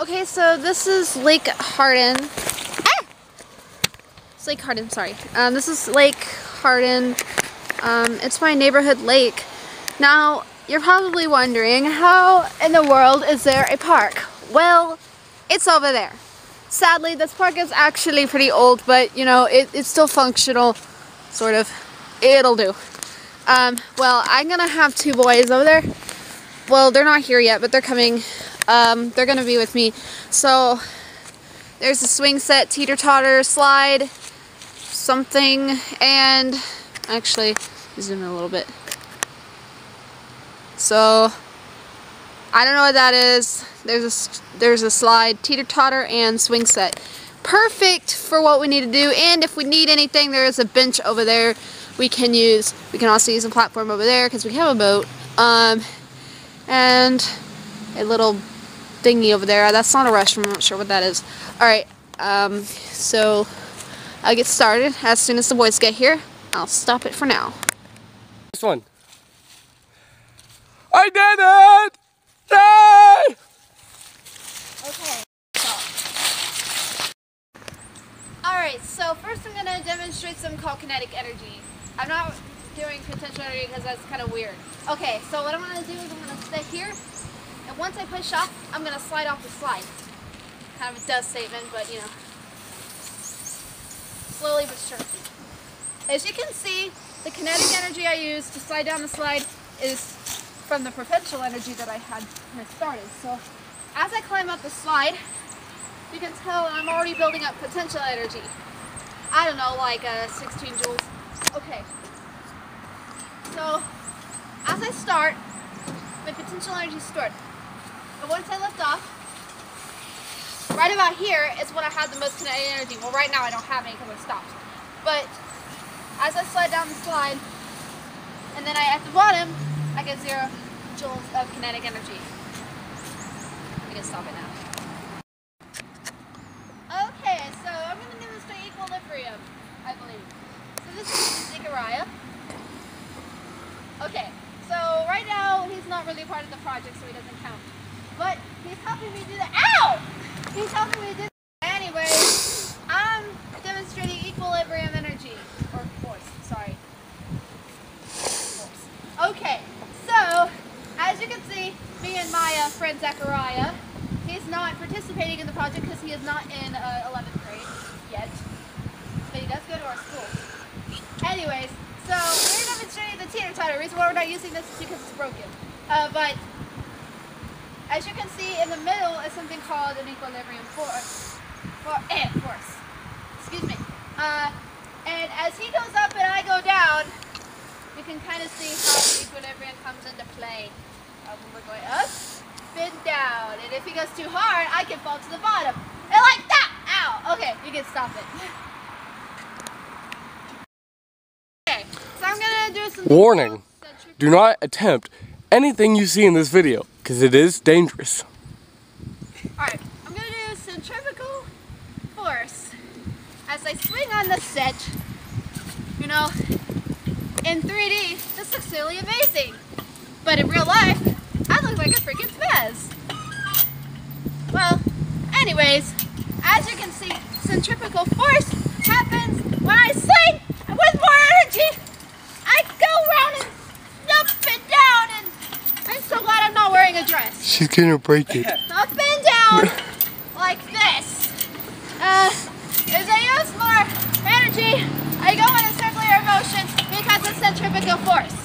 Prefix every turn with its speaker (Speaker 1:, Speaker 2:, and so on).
Speaker 1: Okay, so this is Lake Hardin. Ah! It's Lake Hardin, sorry. Um, this is Lake Hardin. Um, it's my neighborhood lake. Now, you're probably wondering, how in the world is there a park? Well, it's over there. Sadly, this park is actually pretty old, but you know, it, it's still functional, sort of. It'll do. Um, well, I'm gonna have two boys over there. Well, they're not here yet, but they're coming. Um, they're gonna be with me. So, there's a swing set, teeter-totter, slide, something, and actually, zoom in a little bit. So, I don't know what that is. There's a, there's a slide, teeter-totter, and swing set. Perfect for what we need to do, and if we need anything, there is a bench over there we can use. We can also use a platform over there because we have a boat. Um, and a little thingy over there. That's not a restroom. I'm not sure what that is. Alright, um, so I'll get started as soon as the boys get here. I'll stop it for now.
Speaker 2: This one. I did it! Yay!
Speaker 1: Okay. Alright, so first I'm going to demonstrate some called kinetic energy. I'm not doing potential energy because that's kind of weird. Okay, so what I'm going to do is I'm going to stay here, and once I push off, I'm going to slide off the slide. Kind of a does statement, but you know. Slowly but surely. As you can see, the kinetic energy I use to slide down the slide is from the potential energy that I had when I started. So as I climb up the slide, you can tell I'm already building up potential energy. I don't know, like uh, 16 joules. Okay. So as I start, my potential energy is stored. But once I lift off, right about here is when I have the most kinetic energy. Well, right now I don't have any because I stopped. But as I slide down the slide, and then I at the bottom, I get zero joules of kinetic energy. I can stop it now. Okay, so I'm going to demonstrate equilibrium, I believe. So this is Zechariah. Okay, so right now he's not really part of the project, so he doesn't count. But he's helping me do that. Ow! He's helping me do that. Anyway, I'm demonstrating equilibrium energy, or force, sorry. Force. Okay, so as you can see, me and my uh, friend Zachariah, he's not participating in the project because he is not in uh, 11th grade yet, but he does go to our school. Anyways, so we're demonstrating the teeter-totter. The reason why we're not using this is because it's broken. Uh, but as you can see, in the middle is something called an equilibrium force. For, eh, force. Excuse me. Uh, and as he goes up and I go down, you can kind of see how the equilibrium comes into play. Uh, when we're going up, spin down. And if he goes too hard, I can fall to the bottom. And like that! Ow! Okay, you can stop it. Okay, so I'm gonna do some...
Speaker 2: Warning. Do not attempt anything you see in this video, because it is dangerous.
Speaker 1: Alright, I'm gonna do centrifugal force as I swing on the set. You know, in 3D, this looks really amazing. But in real life, I look like a freaking Fez. Well, anyways, as you can see, centrifugal force happens when I swing with more energy. I go round and up and down, and I'm so glad I'm not wearing a dress
Speaker 2: She's gonna break it.
Speaker 1: up and down like this. Uh, as I use more energy, I go in a circular motion because of centrifugal force.